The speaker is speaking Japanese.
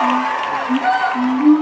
うん。